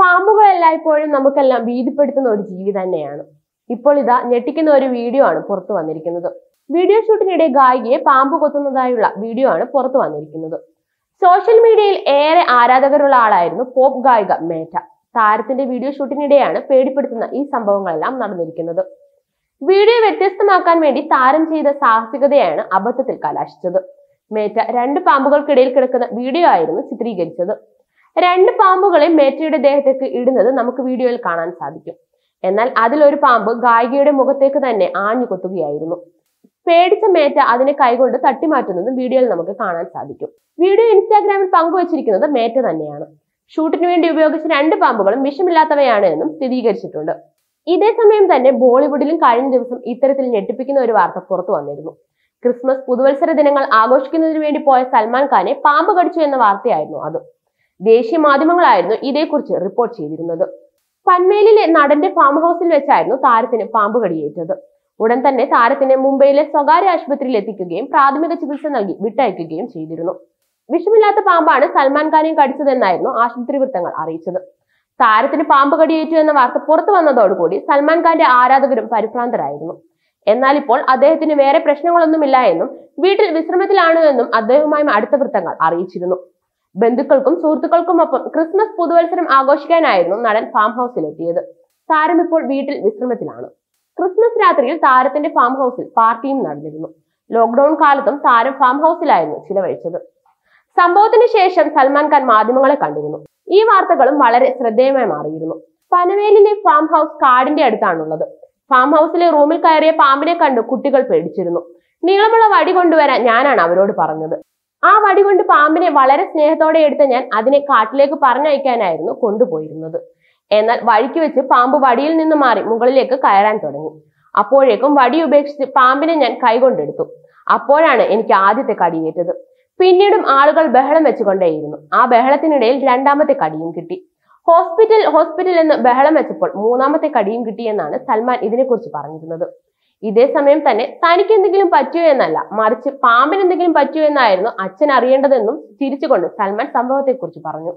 പാമ്പുകൾ എല്ലായ്പ്പോഴും നമുക്കെല്ലാം ഭീതിപ്പെടുത്തുന്ന ഒരു ജീവി തന്നെയാണ്. ഇപ്പോൾ ഇതാ ഞെട്ടിക്കുന്ന ഒരു വീഡിയോ ആണ് പുറത്തു വന്നിരിക്കുന്നത്. വീഡിയോ ഷൂട്ടിനിടെ ഗായികയെ പാമ്പ് കൊത്തുന്നതായുള്ള വീഡിയോ ആണ് പുറത്തു വന്നിരിക്കുന്നത്. സോഷ്യൽ മീഡിയയിൽ ഏറെ ആരാധകരുള്ള ആളായിരുന്നു പോപ്പ് ഗായിക മേറ്റ. താരത്തിന്റെ വീഡിയോ ഷൂട്ടിനിടെയാണ് പേടിപ്പെടുത്തുന്ന ഈ സംഭവങ്ങളെല്ലാം നടന്നിരിക്കുന്നത്. വീഡിയോ വ്യത്യസ്തമാക്കാൻ വേണ്ടി താരം ചെയ്ത സാഹസികതയാണ് അബദ്ധത്തിൽ കലാശിച്ചത്. മേറ്റ രണ്ട് പാമ്പുകൾക്കിടയിൽ കിടക്കുന്ന വീഡിയോ ആയിരുന്നു ചിത്രീകരിച്ചത്. രണ്ട് പാമ്പുകളെ മേറ്റയുടെ ദേഹത്തേക്ക് ഇടുന്നത് നമുക്ക് വീഡിയോയിൽ കാണാൻ സാധിക്കും. എന്നാൽ അതിലൊരു പാമ്പ് ഗായികയുടെ മുഖത്തേക്ക് തന്നെ ആഞ്ഞു കൊത്തുകയായിരുന്നു. പേടിച്ച മേറ്റ അതിനെ കൈകൊണ്ട് തട്ടിമാറ്റുന്നതും വീഡിയോയിൽ നമുക്ക് കാണാൻ സാധിക്കും. വീഡിയോ ഇൻസ്റ്റാഗ്രാമിൽ പങ്കുവച്ചിരിക്കുന്നത് മേറ്റ തന്നെയാണ്. ഷൂട്ടിന് വേണ്ടി ഉപയോഗിച്ച രണ്ട് പാമ്പുകളും വിഷമില്ലാത്തവയാണ് എന്നും സ്ഥിരീകരിച്ചിട്ടുണ്ട്. ഇതേ സമയം തന്നെ ബോളിവുഡിലും കഴിഞ്ഞ ദിവസം ഇത്തരത്തിൽ ഞെട്ടിപ്പിക്കുന്ന ഒരു വാർത്ത പുറത്തു വന്നിരുന്നു. ക്രിസ്മസ് പുതുവത്സര ദിനങ്ങൾ ആഘോഷിക്കുന്നതിന് വേണ്ടി പോയ സൽമാൻ ഖാനെ പാമ്പ് കടിച്ചു എന്ന വാർത്തയായിരുന്നു അത്. ദേശീയ മാധ്യമങ്ങളായിരുന്നു ഇതേക്കുറിച്ച് റിപ്പോർട്ട് ചെയ്തിരുന്നത്. പൻവേലിലെ നടന്റെ ഫാം ഹൗസിൽ വെച്ചായിരുന്നു താരത്തിന് പാമ്പ് കടിയേറ്റത്. ഉടൻ തന്നെ താരത്തിനെ മുംബൈയിലെ സ്വകാര്യ ആശുപത്രിയിൽ എത്തിക്കുകയും പ്രാഥമിക ചികിത്സ നൽകി വിട്ടയക്കുകയും ചെയ്തിരുന്നു. വിഷമില്ലാത്ത പാമ്പാണ് സൽമാൻ ഖാനെയും കടിച്ചതെന്നായിരുന്നു ആശുപത്രി വൃത്തങ്ങൾ അറിയിച്ചത്. താരത്തിന് പാമ്പ് കടിയേറ്റു എന്ന വാർത്ത പുറത്തു വന്നതോടുകൂടി സൽമാൻ ഖാന്റെ ആരാധകരും പരിഭ്രാന്തരായിരുന്നു. എന്നാൽ ഇപ്പോൾ അദ്ദേഹത്തിന് വേറെ പ്രശ്നങ്ങളൊന്നുമില്ല എന്നും വീട്ടിൽ വിശ്രമത്തിലാണ് എന്നും അദ്ദേഹവുമായി അടുത്ത വൃത്തങ്ങൾ അറിയിച്ചിരുന്നു. ബന്ധുക്കൾക്കും സുഹൃത്തുക്കൾക്കുമൊപ്പം ക്രിസ്മസ് പുതുവത്സരം ആഘോഷിക്കാനായിരുന്നു നടൻ ഫാം ഹൗസിലെത്തിയത് താരം ഇപ്പോൾ വീട്ടിൽ വിശ്രമത്തിലാണ്. ക്രിസ്മസ് രാത്രിയിൽ താരത്തിന്റെ ഫാം ഹൗസിൽ പാർട്ടിയും നടന്നിരുന്നു. ലോക്ക്ഡൌൺ കാലത്തും താരം ഫാം ഹൗസിലായിരുന്നു ചിലവഴിച്ചത്. സംഭവത്തിന് ശേഷം സൽമാൻ ഖാൻ മാധ്യമങ്ങളെ കണ്ടിരുന്നു. ഈ വാർത്തകളും വളരെ ശ്രദ്ധേയമായി മാറിയിരുന്നു. പനവേലിലെ ഫാം ഹൗസ് കാടിന്റെ അടുത്താണുള്ളത്. ഫാം ഹൗസിലെ റൂമിൽ കയറിയ പാമ്പിനെ കണ്ട് കുട്ടികൾ പേടിച്ചിരുന്നു. നീളമുള്ള വടി കൊണ്ടുവരാൻ ഞാനാണ് അവരോട് പറഞ്ഞത്. ആ വടി കൊണ്ട് പാമ്പിനെ വളരെ സ്നേഹത്തോടെ എടുത്ത ഞാൻ അതിനെ കാട്ടിലേക്ക് പറഞ്ഞയക്കാനായിരുന്നു കൊണ്ടുപോയിരുന്നത്. എന്നാൽ വഴിക്ക് വെച്ച് പാമ്പ് വടിയിൽ നിന്ന് മാറി മുകളിലേക്ക് കയറാൻ തുടങ്ങി. അപ്പോഴേക്കും വടി ഉപേക്ഷിച്ച് പാമ്പിനെ ഞാൻ കൈകൊണ്ടെടുത്തു. അപ്പോഴാണ് എനിക്ക് ആദ്യത്തെ കടിയേറ്റത്. പിന്നീടും ആളുകൾ ബഹളം വെച്ചുകൊണ്ടേയിരുന്നു. ആ ബഹളത്തിനിടയിൽ രണ്ടാമത്തെ കടിയും കിട്ടി. ഹോസ്പിറ്റൽ ഹോസ്പിറ്റൽ എന്ന് ബഹളം വെച്ചപ്പോൾ മൂന്നാമത്തെ കടിയും കിട്ടിയെന്നാണ് സൽമാൻ ഇതിനെക്കുറിച്ച് പറഞ്ഞിരുന്നത്. ഇതേ സമയം തന്നെ തനിക്ക് എന്തെങ്കിലും പറ്റിയോ എന്നല്ല. മറിച്ച് പാമ്പിന് എന്തെങ്കിലും പറ്റിയോ എന്നായിരുന്നു അച്ഛൻ അറിയേണ്ടതെന്നും ചിരിച്ചുകൊണ്ട് സൽമാൻ സംഭവത്തെക്കുറിച്ച് പറഞ്ഞു.